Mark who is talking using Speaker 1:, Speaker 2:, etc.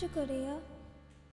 Speaker 1: शुक्रिया।